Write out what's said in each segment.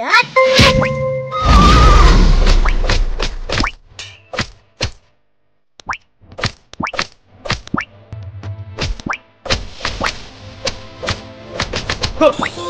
yet. Huh.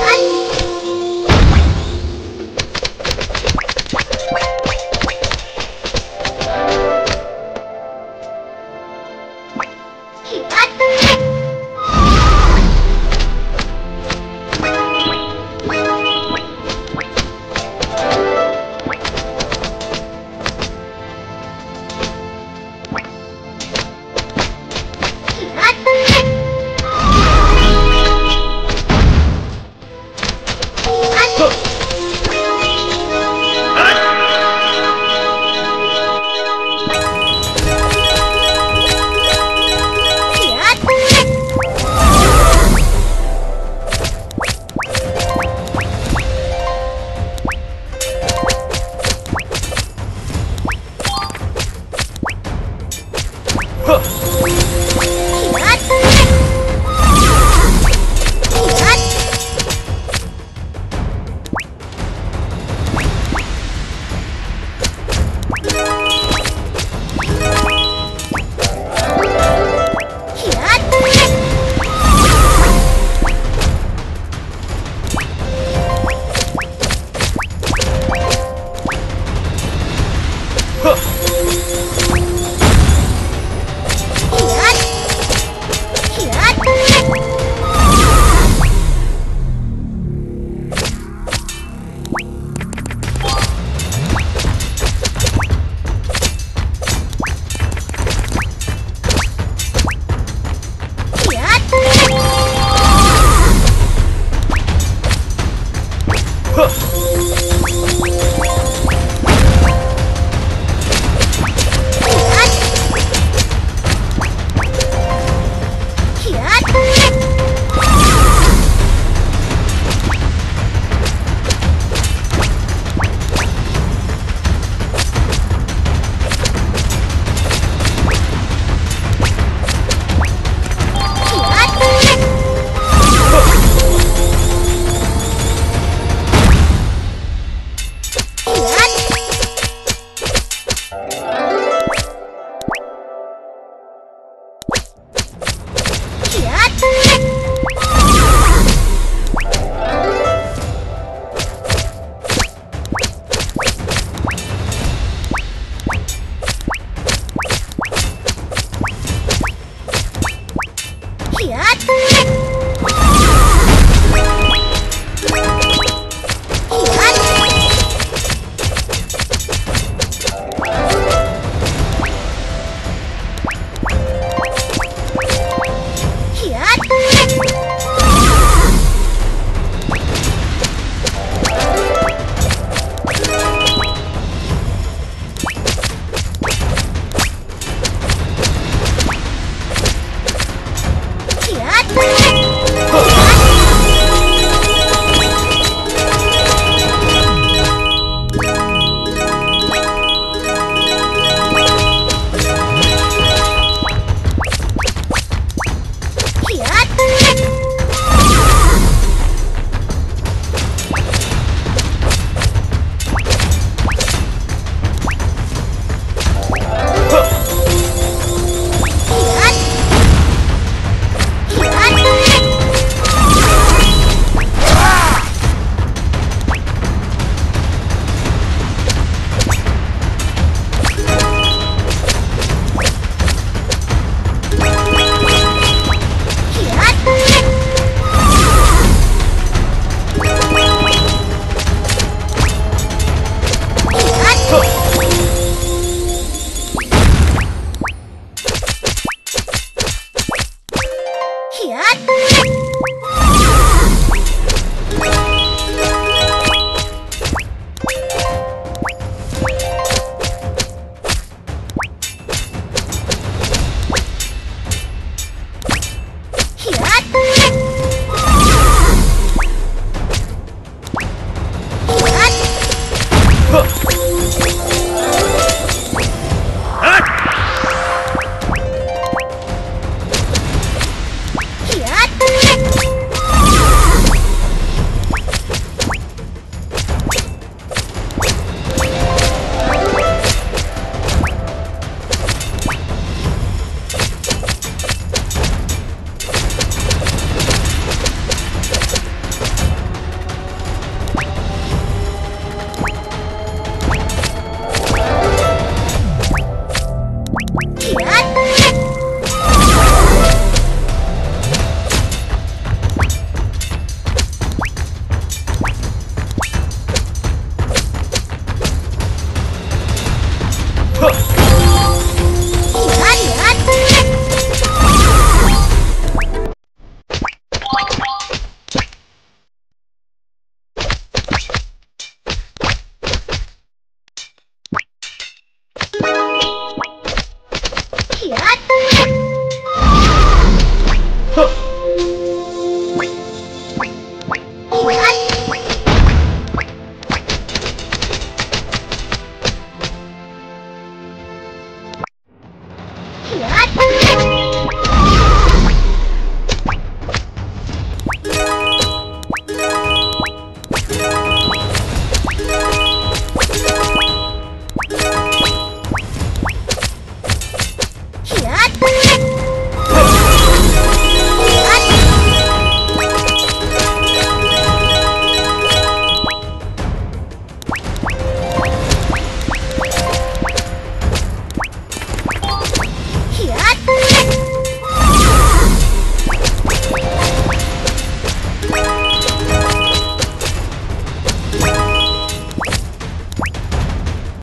Huh!